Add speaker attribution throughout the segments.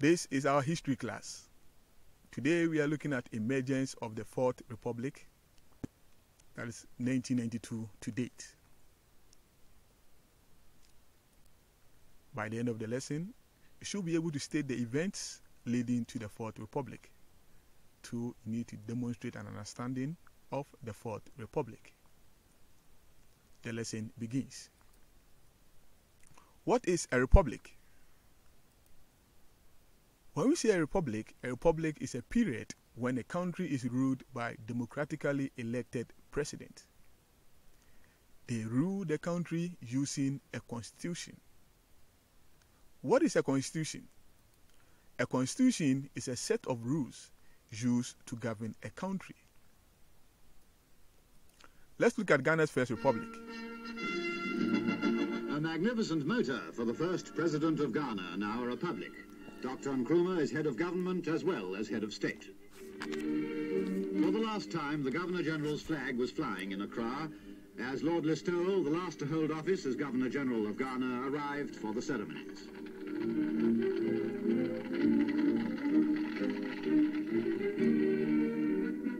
Speaker 1: This is our history class. Today we are looking at emergence of the Fourth Republic, that is 1992 to date. By the end of the lesson, you should be able to state the events leading to the Fourth Republic. Two, you need to demonstrate an understanding of the Fourth Republic. The lesson begins. What is a republic? When we say a republic, a republic is a period when a country is ruled by democratically elected president. They rule the country using a constitution. What is a constitution? A constitution is a set of rules used to govern a country. Let's look at Ghana's first republic.
Speaker 2: A magnificent motor for the first president of Ghana, now a republic. Dr. Nkrumah is head of government as well as head of state. For the last time, the Governor-General's flag was flying in Accra as Lord Listowel, the last to hold office as Governor-General of Ghana, arrived for the ceremonies.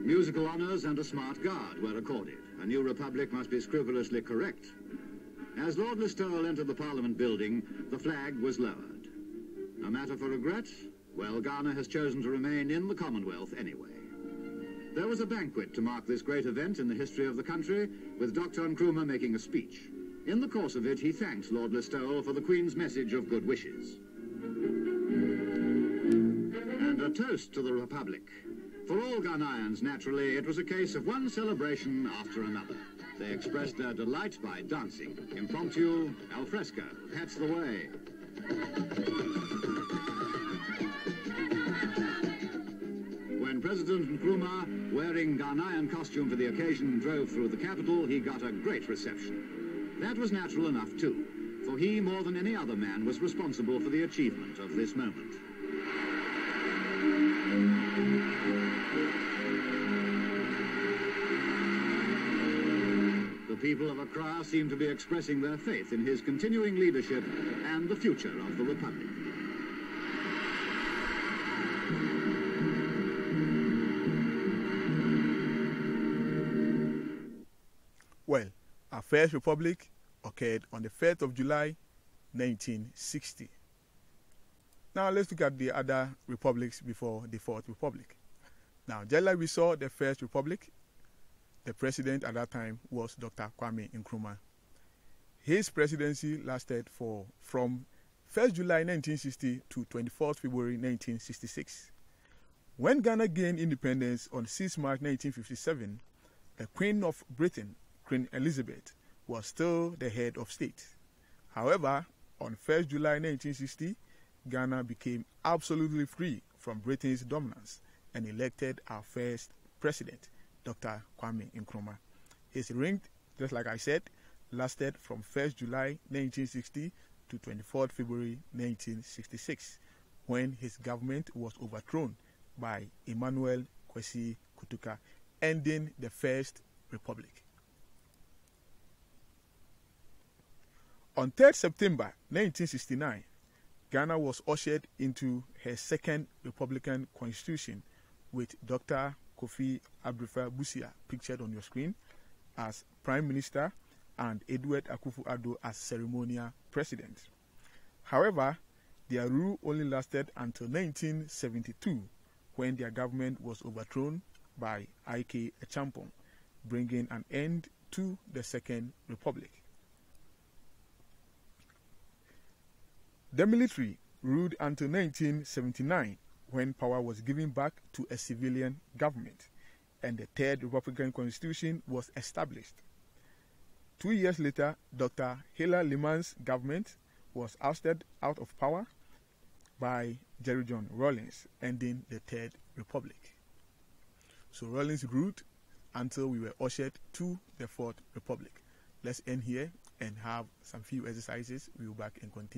Speaker 2: Musical honours and a smart guard were accorded. A new republic must be scrupulously correct. As Lord Listowel entered the Parliament building, the flag was lowered. A matter for regret? Well, Ghana has chosen to remain in the Commonwealth anyway. There was a banquet to mark this great event in the history of the country, with Dr. Nkrumah making a speech. In the course of it, he thanked Lord Listowel for the Queen's message of good wishes. And a toast to the Republic. For all Ghanaians, naturally, it was a case of one celebration after another. They expressed their delight by dancing. Impromptu, al fresco. That's the way. When President Nkrumah, wearing Ghanaian costume for the occasion, drove through the capital, he got a great reception. That was natural enough, too, for he, more than any other man, was responsible for the achievement of this moment. People of Accra seem to be expressing their faith in his continuing leadership and the future of the Republic.
Speaker 1: Well, our first republic occurred on the 1st of July 1960. Now let's look at the other republics before the Fourth Republic. Now, just like we saw the First Republic, the president at that time was Dr. Kwame Nkrumah. His presidency lasted for from 1st July 1960 to 24th February 1966. When Ghana gained independence on 6 March 1957, the Queen of Britain, Queen Elizabeth, was still the head of state. However, on 1st July 1960, Ghana became absolutely free from Britain's dominance and elected our first president, Dr. Kwame Nkrumah. His reign, just like I said, lasted from 1st July 1960 to 24th February 1966, when his government was overthrown by Emmanuel Kwesi Kotoka, ending the First Republic. On 3rd September 1969, Ghana was ushered into her second Republican constitution with Dr. Kofi Abrefa Busia pictured on your screen as Prime Minister and Edward Akufo-Addo as ceremonial president. However, their rule only lasted until 1972 when their government was overthrown by I.K. Acheampong, bringing an end to the Second Republic. The military ruled until 1979 when power was given back to a civilian government and the Third Republican Constitution was established. Two years later, Dr. Hilla Limann's government was ousted out of power by Jerry John Rawlings, ending the Third Republic. So Rawlings ruled until we were ushered to the Fourth Republic. Let's end here and have some few exercises. We will back and continue.